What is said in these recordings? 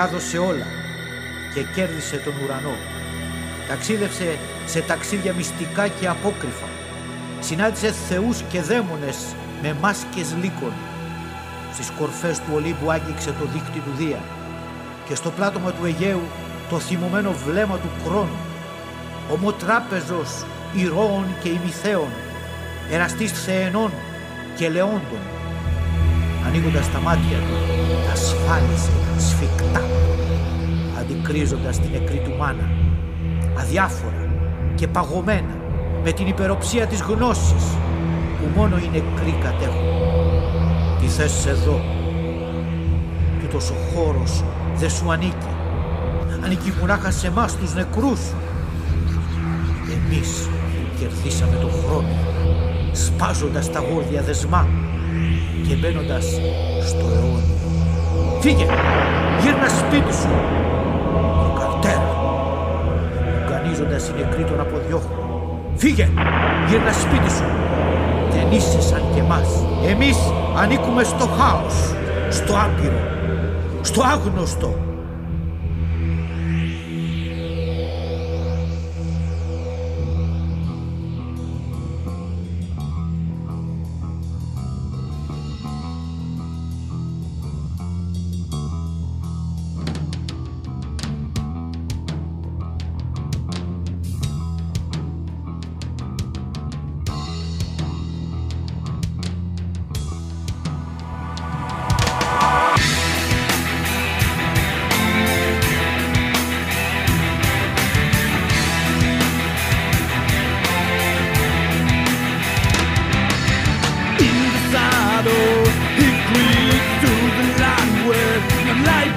Τα έδωσε όλα και κέρδισε τον ουρανό. Ταξίδευσε σε ταξίδια μυστικά και απόκριφα. Συνάντησε θεούς και δαίμονες με μάσκες λύκων. Στις κορφές του Ολύμπου άγγιξε το δίκτυ του Δία και στο πλάτωμα του Αιγαίου το θυμωμένο βλέμμα του Κρόνου. Ομοτράπεζος ηρώων και ημιθέων, εραστής θεενών και λεόντων. Ανοίγοντας τα μάτια του, τα ασφάλισε σφιχτά, αντικρίζοντας την νεκρή του μάνα, αδιάφορα και παγωμένα, με την υπεροψία της γνώσης, που μόνο οι νεκροί κατέχουν. Τι θες εδώ, κι ούτως ο χώρος δεν σου ανήκει. Ανήκει μονάχα σε εμάς τους νεκρούς. Εμείς κερδίσαμε τον χρόνο, σπάζοντας τα γόρδια δεσμά και μπαίνοντας στο αιώνιο. Φύγε, γύρνα σπίτι σου. Το καρτέρα, ουγγανίζοντας οι νεκροί τον αποδιώχνουν. Φύγε, γύρνα σπίτι σου. Δεν είσαι σαν και εμάς. Εμείς ανήκουμε στο χάος, στο άπειρο, στο άγνωστο.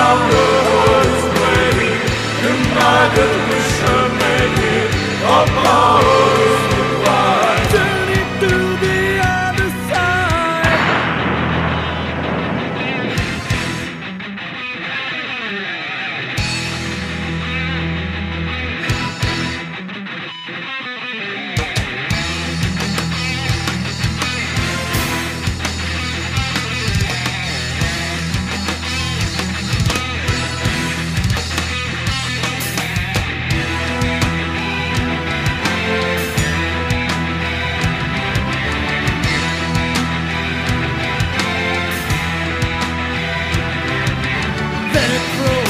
on the let it grow.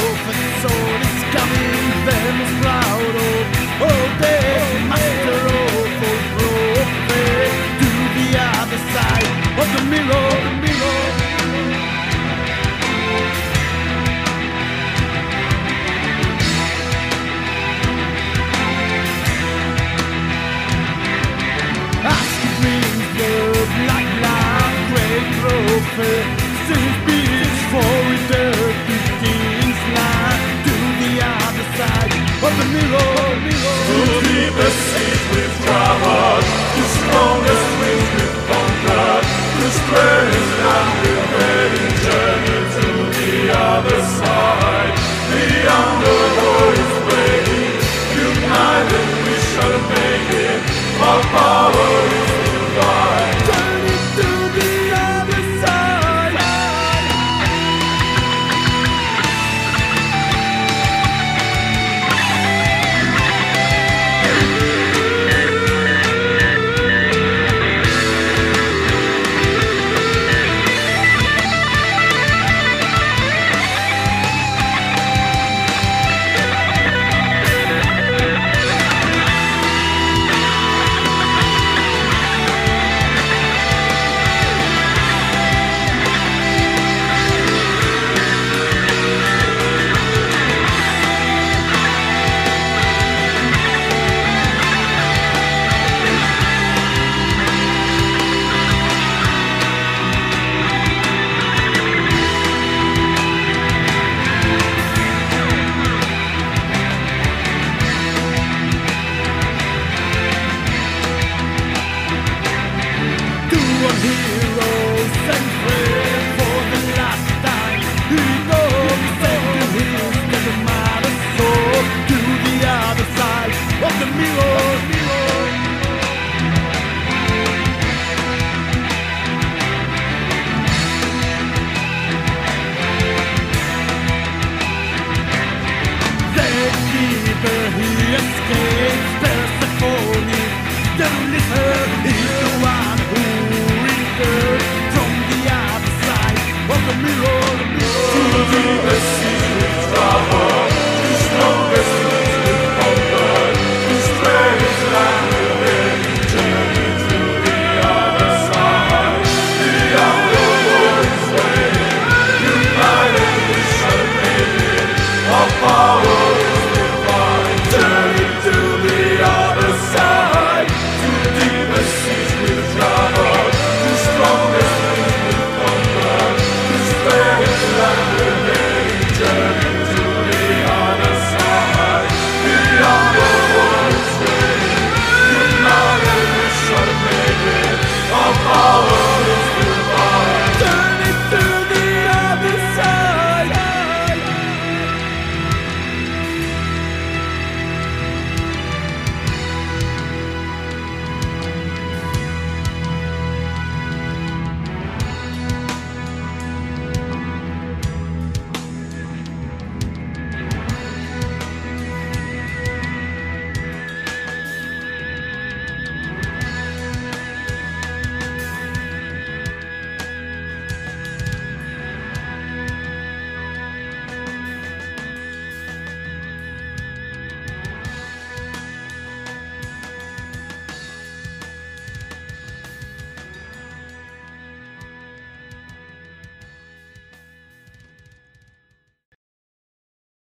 mirror, mirror. To the